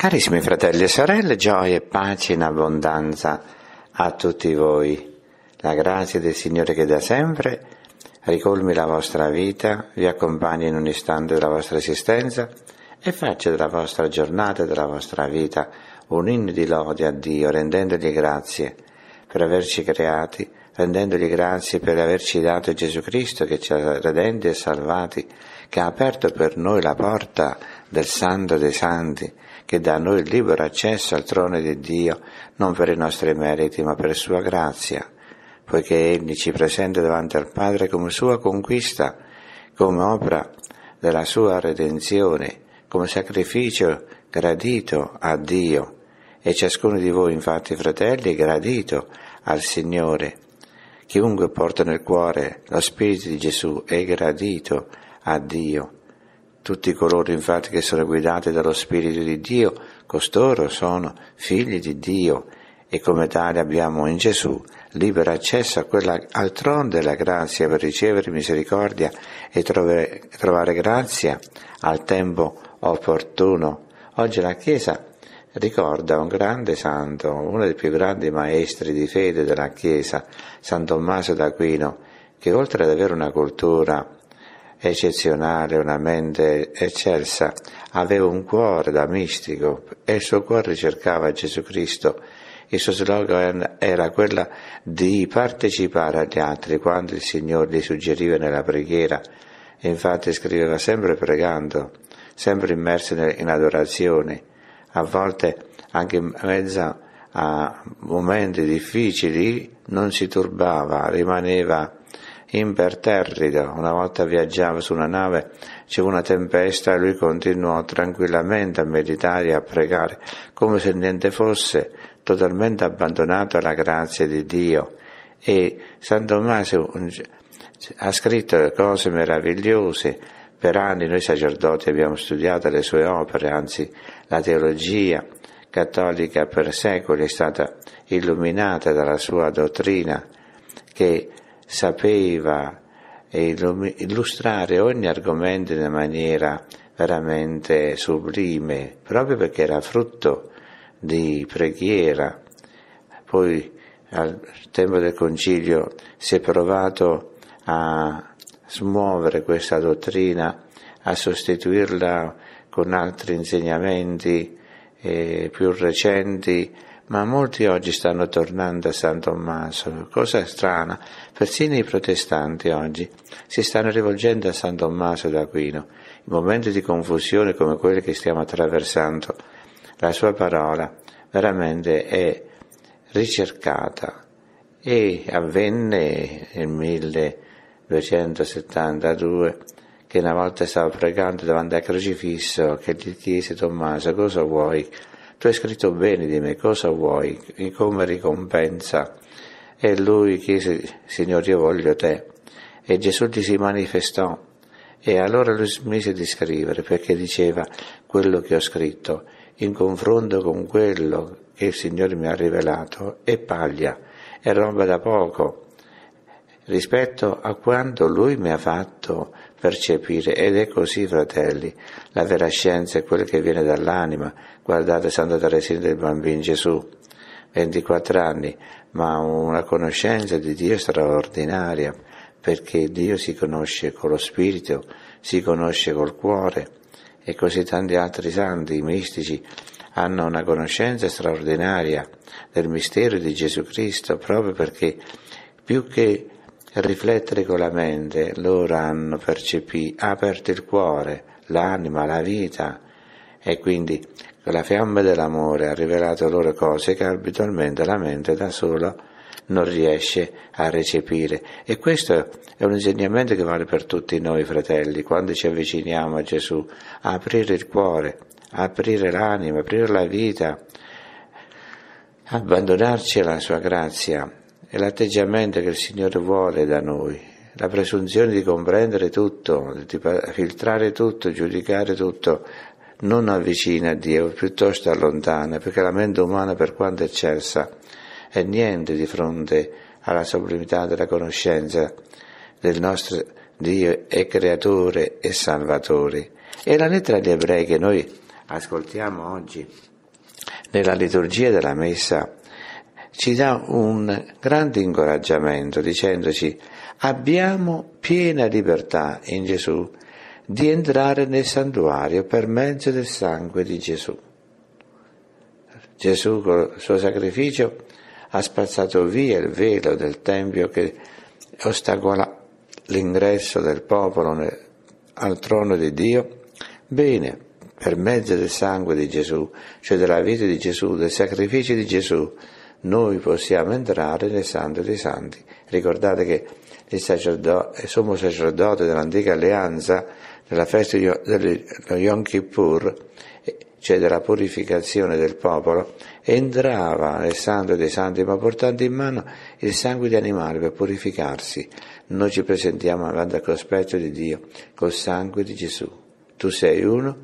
Carissimi fratelli e sorelle, gioia e pace in abbondanza a tutti voi. La grazia del Signore che da sempre ricolmi la vostra vita, vi accompagni in un istante della vostra esistenza e faccia della vostra giornata e della vostra vita un inno di lode a Dio, rendendogli grazie per averci creati, rendendogli grazie per averci dato Gesù Cristo che ci ha redenti e salvati, che ha aperto per noi la porta del Santo dei Santi, che dà a noi il libero accesso al trono di Dio, non per i nostri meriti, ma per sua grazia, poiché Egli ci presenta davanti al Padre come sua conquista, come opera della sua redenzione, come sacrificio gradito a Dio. E ciascuno di voi, infatti, fratelli, è gradito al Signore. Chiunque porta nel cuore lo Spirito di Gesù è gradito a Dio. Tutti coloro infatti che sono guidati dallo Spirito di Dio, costoro sono figli di Dio e come tali abbiamo in Gesù libero accesso a quella, al trono della grazia per ricevere misericordia e trovare, trovare grazia al tempo opportuno. Oggi la Chiesa ricorda un grande santo, uno dei più grandi maestri di fede della Chiesa, San Tommaso d'Aquino, che oltre ad avere una cultura eccezionale, una mente eccelsa, aveva un cuore da mistico e il suo cuore ricercava Gesù Cristo. Il suo slogan era quella di partecipare agli altri quando il Signore gli suggeriva nella preghiera. Infatti scriveva sempre pregando, sempre immerso in adorazione, a volte anche in mezzo a momenti difficili non si turbava, rimaneva imperterrito. Una volta viaggiava su una nave, c'è una tempesta e lui continuò tranquillamente a meditare e a pregare, come se niente fosse, totalmente abbandonato alla grazia di Dio. E San Tommaso ha scritto cose meravigliose. Per anni noi sacerdoti abbiamo studiato le sue opere, anzi la teologia cattolica per secoli è stata illuminata dalla sua dottrina che sapeva illustrare ogni argomento in maniera veramente sublime, proprio perché era frutto di preghiera. Poi al tempo del concilio si è provato a smuovere questa dottrina, a sostituirla con altri insegnamenti eh, più recenti ma molti oggi stanno tornando a San Tommaso, cosa strana, persino i protestanti oggi si stanno rivolgendo a San Tommaso d'Aquino, in momenti di confusione come quelli che stiamo attraversando. La sua parola veramente è ricercata e avvenne nel 1272 che una volta stavo pregando davanti al crocifisso che gli chiese Tommaso cosa vuoi? Tu hai scritto bene di me, cosa vuoi, come ricompensa? E lui chiese, Signore, io voglio te. E Gesù gli si manifestò. E allora lui smise di scrivere perché diceva quello che ho scritto in confronto con quello che il Signore mi ha rivelato è paglia, è roba da poco rispetto a quanto Lui mi ha fatto percepire. Ed è così, fratelli, la vera scienza è quella che viene dall'anima. Guardate Santa Teresina del Bambino Gesù, 24 anni, ma una conoscenza di Dio straordinaria, perché Dio si conosce con lo spirito, si conosce col cuore e così tanti altri santi, mistici, hanno una conoscenza straordinaria del mistero di Gesù Cristo proprio perché più che riflettere con la mente, loro hanno percepito, aperto il cuore, l'anima, la vita e quindi la fiamma dell'amore ha rivelato loro cose che abitualmente la mente da sola non riesce a recepire. E questo è un insegnamento che vale per tutti noi fratelli, quando ci avviciniamo a Gesù, aprire il cuore, aprire l'anima, aprire la vita, abbandonarci alla sua grazia è l'atteggiamento che il Signore vuole da noi, la presunzione di comprendere tutto, di filtrare tutto, giudicare tutto, non avvicina a Dio, piuttosto allontana, perché la mente umana, per quanto eccelsa, è niente di fronte alla sublimità della conoscenza del nostro Dio è creatore e salvatore. E la lettera agli ebrei che noi ascoltiamo oggi nella liturgia della messa ci dà un grande incoraggiamento dicendoci abbiamo piena libertà in Gesù di entrare nel santuario per mezzo del sangue di Gesù. Gesù con il suo sacrificio ha spazzato via il velo del Tempio che ostacola l'ingresso del popolo al trono di Dio. Bene, per mezzo del sangue di Gesù, cioè della vita di Gesù, del sacrificio di Gesù, noi possiamo entrare nel Santo dei Santi. Ricordate che il, sacerdote, il sommo sacerdote dell'antica alleanza, nella festa dello Yom Kippur, cioè della purificazione del popolo, entrava nel santo dei santi ma portando in mano il sangue di animali per purificarsi. Noi ci presentiamo davanti al cospetto di Dio col sangue di Gesù. Tu sei uno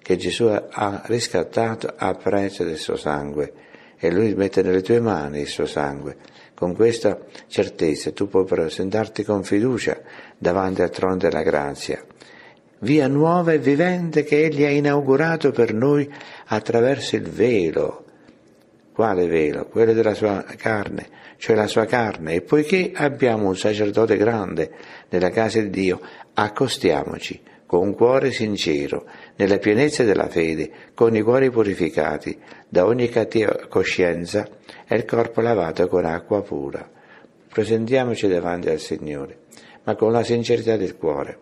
che Gesù ha riscattato a prezzo del suo sangue e lui mette nelle tue mani il suo sangue. Con questa certezza tu puoi presentarti con fiducia davanti al trono della grazia. Via nuova e vivente che Egli ha inaugurato per noi attraverso il velo. Quale velo? Quello della sua carne, cioè la sua carne. E poiché abbiamo un sacerdote grande nella casa di Dio, accostiamoci con cuore sincero, nella pienezza della fede, con i cuori purificati da ogni cattiva coscienza e il corpo lavato con acqua pura. Presentiamoci davanti al Signore, ma con la sincerità del cuore,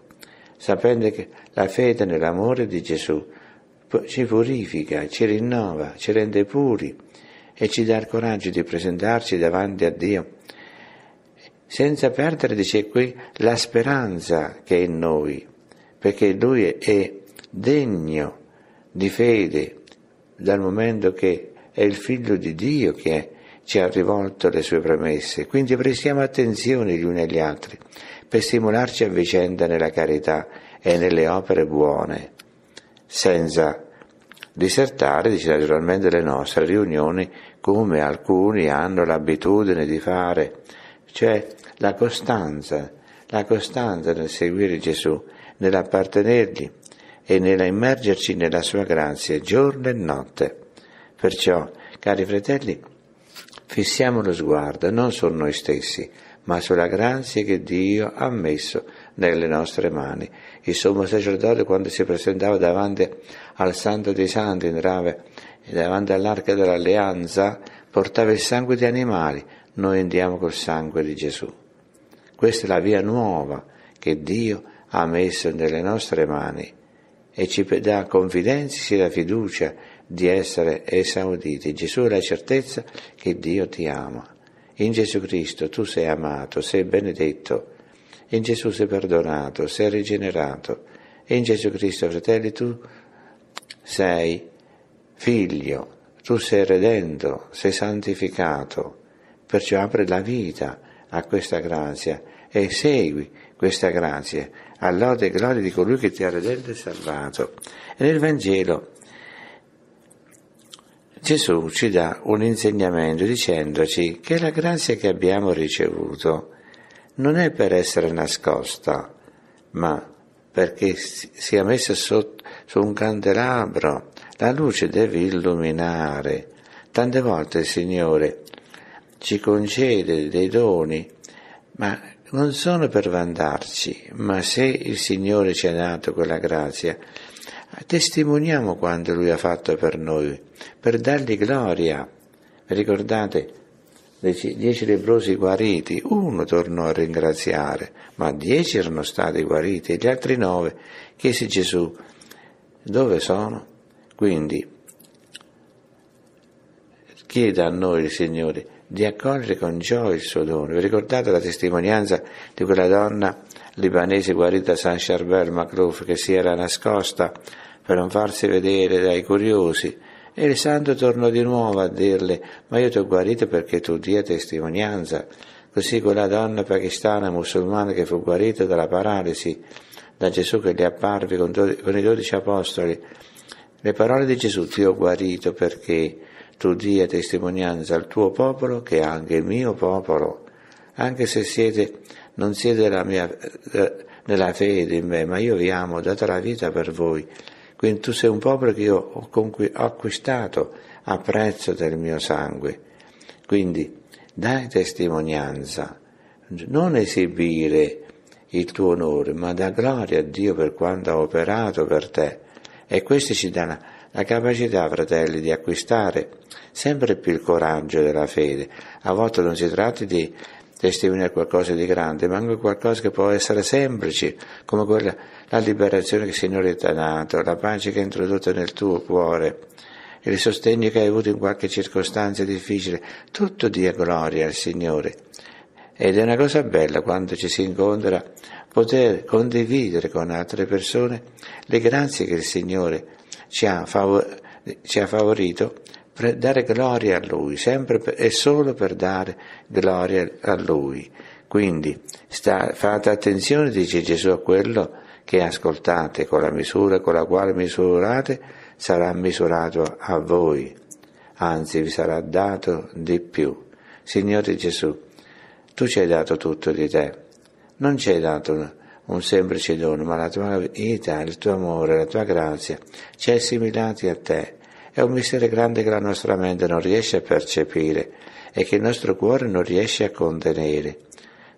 sapendo che la fede nell'amore di Gesù ci purifica, ci rinnova, ci rende puri e ci dà il coraggio di presentarci davanti a Dio senza perdere, dice qui, la speranza che è in noi, perché lui è degno di fede dal momento che è il figlio di Dio che ci ha rivolto le sue promesse. Quindi prestiamo attenzione gli uni agli altri per stimolarci a vicenda nella carità e nelle opere buone, senza disertare, dice naturalmente, le nostre riunioni come alcuni hanno l'abitudine di fare, cioè la costanza, la costanza nel seguire Gesù nell'appartenergli e nell'immergerci nella sua grazia giorno e notte. Perciò, cari fratelli, fissiamo lo sguardo non su noi stessi, ma sulla grazia che Dio ha messo nelle nostre mani. Il sommo sacerdote quando si presentava davanti al Santo dei Santi, entrava davanti all'arca dell'alleanza, portava il sangue di animali, noi andiamo col sangue di Gesù. Questa è la via nuova che Dio ha messo nelle nostre mani e ci dà confidenza, ci dà fiducia di essere esauditi. Gesù è la certezza che Dio ti ama. In Gesù Cristo tu sei amato, sei benedetto. In Gesù sei perdonato, sei rigenerato. In Gesù Cristo, fratelli, tu sei figlio, tu sei redento, sei santificato. Perciò apri la vita a questa grazia e segui questa grazia all'ode e gloria di colui che ti ha redento e salvato. E nel Vangelo Gesù ci dà un insegnamento dicendoci che la grazia che abbiamo ricevuto non è per essere nascosta, ma perché sia messa sotto, su un candelabro. La luce deve illuminare. Tante volte il Signore ci concede dei doni, ma non sono per vantarci, ma se il Signore ci ha dato quella grazia, testimoniamo quanto Lui ha fatto per noi, per dargli gloria. Ricordate, dieci lebrosi guariti, uno tornò a ringraziare, ma dieci erano stati guariti e gli altri nove chiese Gesù, dove sono? Quindi chieda a noi il Signore di accogliere con gioia il suo dono. Vi ricordate la testimonianza di quella donna libanese guarita a San Charbel Maclouf che si era nascosta per non farsi vedere dai curiosi e il santo tornò di nuovo a dirle ma io ti ho guarito perché tu dia testimonianza. Così quella donna pakistana musulmana che fu guarita dalla paralisi da Gesù che gli apparve con, do- con i dodici apostoli. Le parole di Gesù ti ho guarito perché tu dia testimonianza al tuo popolo che è anche il mio popolo, anche se siete, non siete mia, eh, nella fede in me, ma io vi amo, ho dato la vita per voi. Quindi tu sei un popolo che io ho acquistato a prezzo del mio sangue. Quindi dai testimonianza, non esibire il tuo onore, ma da gloria a Dio per quanto ha operato per te. E questo ci dà la, la capacità, fratelli, di acquistare sempre più il coraggio della fede. A volte non si tratta di testimoniare qualcosa di grande, ma anche qualcosa che può essere semplice, come quella, la liberazione che il Signore ti ha dato, la pace che ha introdotto nel tuo cuore, il sostegno che hai avuto in qualche circostanza difficile, tutto dia gloria al Signore. Ed è una cosa bella quando ci si incontra poter condividere con altre persone le grazie che il Signore ci ha, favor- ci ha favorito per dare gloria a Lui, sempre per, e solo per dare gloria a Lui. Quindi sta, fate attenzione, dice Gesù, a quello che ascoltate con la misura con la quale misurate sarà misurato a voi, anzi vi sarà dato di più. Signore Gesù, tu ci hai dato tutto di te, non ci hai dato un semplice dono, ma la tua vita, il tuo amore, la tua grazia ci ha assimilati a te. È un mistero grande che la nostra mente non riesce a percepire e che il nostro cuore non riesce a contenere.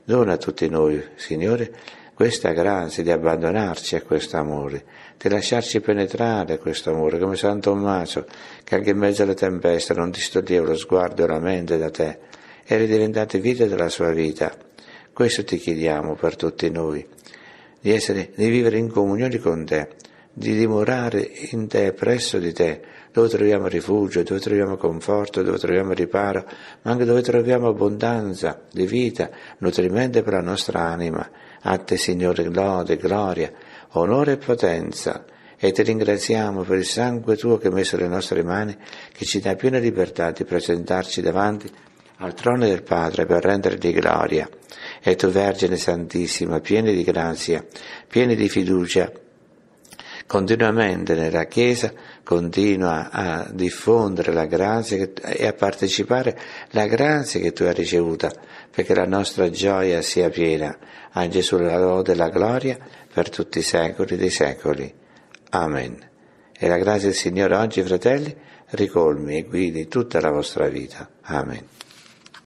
Dona a tutti noi, Signore, questa grazia di abbandonarci a questo amore, di lasciarci penetrare questo amore, come San Tommaso, che anche in mezzo alle tempeste non distoglieva lo sguardo e la mente da te, eri diventato vita della sua vita. Questo ti chiediamo per tutti noi, di, essere, di vivere in comunione con te, di dimorare in te, presso di te, dove troviamo rifugio, dove troviamo conforto, dove troviamo riparo, ma anche dove troviamo abbondanza di vita, nutrimento per la nostra anima. A te, Signore, lode, gloria, onore e potenza, e ti ringraziamo per il sangue tuo che hai messo nelle nostre mani, che ci dà piena libertà di presentarci davanti al trono del Padre per rendergli gloria. E tu, Vergine Santissima, piena di grazia, piena di fiducia, continuamente nella Chiesa continua a diffondere la grazia e a partecipare alla grazia che tu hai ricevuta, perché la nostra gioia sia piena. A Gesù la lode e la gloria per tutti i secoli dei secoli. Amen. E la grazia del Signore oggi, fratelli, ricolmi e guidi tutta la vostra vita. Amen.